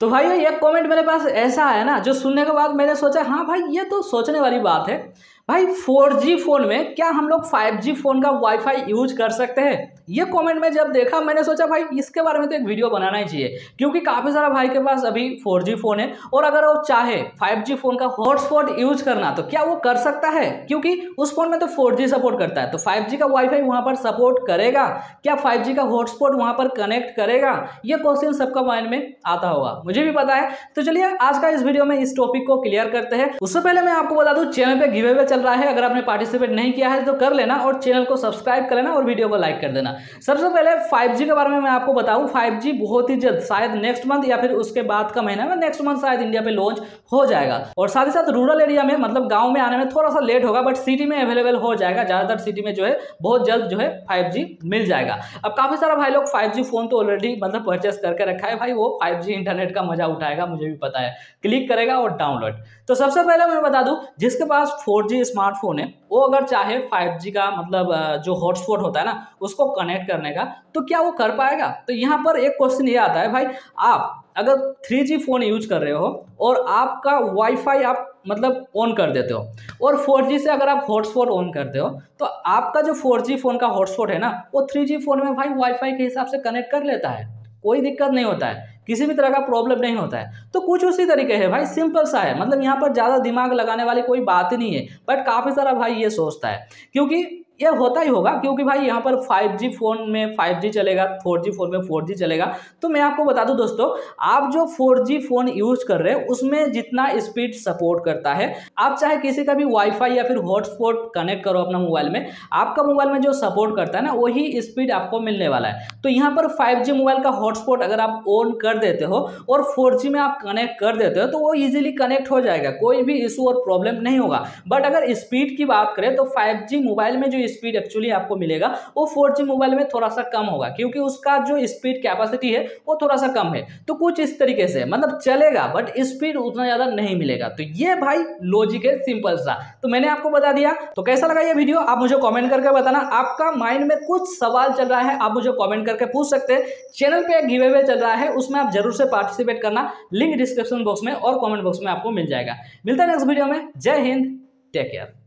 तो भाई ये कमेंट मेरे पास ऐसा है ना, जो सुनने के बाद मैंने सोचा हाँ भाई, ये तो सोचने वाली बात है। भाई 4G फ़ोन में क्या हम लोग 5G फ़ोन का वाईफाई यूज़ कर सकते हैं? ये कमेंट में जब देखा, मैंने सोचा, भाई, इसके बारे में तो एक वीडियो बनाना ही चाहिए। क्योंकि काफ़ी सारा भाई के पास अभी 4G फ़ोन है और अगर वो चाहे 5G फ़ोन का हॉटस्पॉट यूज़ करना तो क्या वो कर सकता है? क्योंकि उस फ़ोन में तो 4G सपोर्ट करता है। तो 5G का वाईफाई वहाँ पर सपोर्ट करेगा? क्या 5G का हॉटस्पॉट वहाँ पर कनेक्ट करेगा? ये क्वेश्चन सबका माइंड में आता होगा। मुझे भी पता है। तो चलिए, आज का इस वीडियो में इस टॉपिक को क्लियर करते हैं। उससे पहले मैं आपको बता दूँ चैनल पे गिवे चल रहा है, अगर आपने पार्टिसिपेट नहीं किया है तो कर लेना और चैनल को सब्सक्राइब कर लेना और वीडियो को लाइक कर देना। सबसे पहले 5G के बारे में मैं आपको बताऊँ। 5G बहुत ही जल्द, शायद नेक्स्ट मंथ या फिर उसके बाद का महीना में नेक्स्ट मंथ शायद इंडिया पे लॉन्च हो जाएगा। और साथ ही साथ रूरल एरिया में मतलब गाँव में आने में थोड़ा सा लेट होगा बट सिटी में अवेलेबल हो जाएगा। ज़्यादातर सिटी में जो है, बहुत जल्द जो है फाइव मिल जाएगा। अब काफ़ी सारा भाई लोग फाइव फ़ोन तो ऑलरेडी मतलब परचेस करके रखा है भाई। वो फाइव इंटरनेट का मज़ा उठाएगा, मुझे भी पता है। क्लिक करेगा और डाउनलोड तो सबसे पहले मैं बता दूँ, जिसके पास 4G स्मार्टफ़ोन है, वो अगर चाहे 5G का मतलब जो हॉटस्पॉट होता है ना, उसको कनेक्ट करने का तो क्या वो कर पाएगा? तो यहाँ पर एक क्वेश्चन ये आता है, भाई, आप अगर 3G फ़ोन यूज़ कर रहे हो और आपका वाईफाई आप मतलब ऑन कर देते हो और 4G से अगर आप हॉटस्पॉट ऑन करते हो तो आपका जो 4G फ़ोन का हॉटस्पॉट है ना, वो 3G फ़ोन में भाई वाईफाई के हिसाब से कनेक्ट कर लेता है। कोई दिक्कत नहीं होता है, किसी भी तरह का प्रॉब्लम नहीं होता है। तो कुछ उसी तरीके है भाई सिंपल सा है। मतलब यहाँ पर ज़्यादा दिमाग लगाने वाली कोई बात ही नहीं है बट काफ़ी सारा भाई ये सोचता है। क्योंकि ये होता ही होगा, क्योंकि भाई यहाँ पर 5G फ़ोन में 5G चलेगा 4G फ़ोन में 4G चलेगा। तो मैं आपको बता दूँ दोस्तों, आप जो 4G फ़ोन यूज़ कर रहे हैं, उसमें जितना स्पीड सपोर्ट करता है, आप चाहे किसी का भी वाईफाई या फिर हॉटस्पॉट कनेक्ट करो अपना मोबाइल में, आपका मोबाइल में जो सपोर्ट करता है ना, वही स्पीड आपको मिलने वाला है। तो यहाँ पर फाइव मोबाइल का हॉटस्पॉट अगर आप ऑन कर देते हो और फोर में आप कनेक्ट कर देते हो तो वो ईजिली कनेक्ट हो जाएगा, कोई भी इशू और प्रॉब्लम नहीं होगा। बट अगर स्पीड की बात करें तो फाइव मोबाइल में जो स्पीड एक्चुअली आपको मिलेगा। वो फोर मोबाइल में थोड़ा सा कम होगा, क्योंकि उसका जो स्पीड कैपेसिटी है, वो थोड़ा सा कम है। तो कुछ इस तरीके से मतलब चलेगा बट स्पीड उतना ज़्यादा नहीं मिलेगा। तो ये भाई लॉजिक है सिंपल सा। तो मैंने आपको बता दिया। तो कैसा लगा ये वीडियो आप मुझे कॉमेंट करके बताना। आपका माइंड में कुछ सवाल चल रहा है, आप मुझे कॉमेंट करके पूछ सकते हैं। चैनल पे एक गिव अवे चल रहा है, उसमें आप ज़रूर से पार्टिसिपेट करना। लिंक डिस्क्रिप्शन बॉक्स में और कॉमेंट बॉक्स में आपको मिल जाएगा। मिलता है नेक्स्ट वीडियो में। जय हिंद टेक केयर